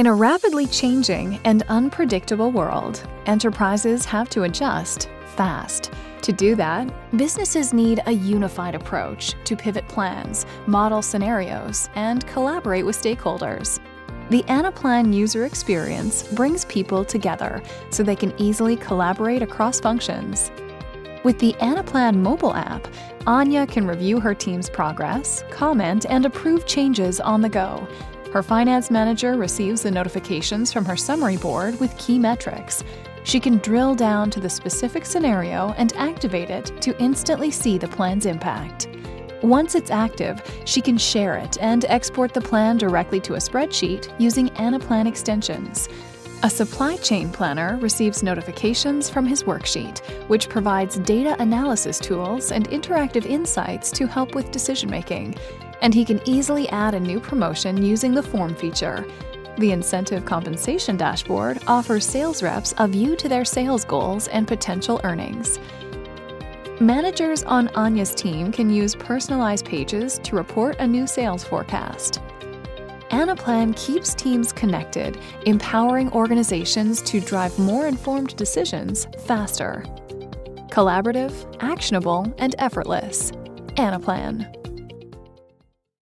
In a rapidly changing and unpredictable world, enterprises have to adjust fast. To do that, businesses need a unified approach to pivot plans, model scenarios, and collaborate with stakeholders. The Anaplan user experience brings people together so they can easily collaborate across functions. With the Anaplan mobile app, Anya can review her team's progress, comment, and approve changes on the go. Her finance manager receives the notifications from her summary board with key metrics. She can drill down to the specific scenario and activate it to instantly see the plan's impact. Once it's active, she can share it and export the plan directly to a spreadsheet using Anaplan extensions. A supply chain planner receives notifications from his worksheet, which provides data analysis tools and interactive insights to help with decision making. And he can easily add a new promotion using the form feature. The incentive compensation dashboard offers sales reps a view to their sales goals and potential earnings. Managers on Anya's team can use personalized pages to report a new sales forecast. Anaplan keeps teams connected, empowering organizations to drive more informed decisions faster. Collaborative, actionable, and effortless. Anaplan.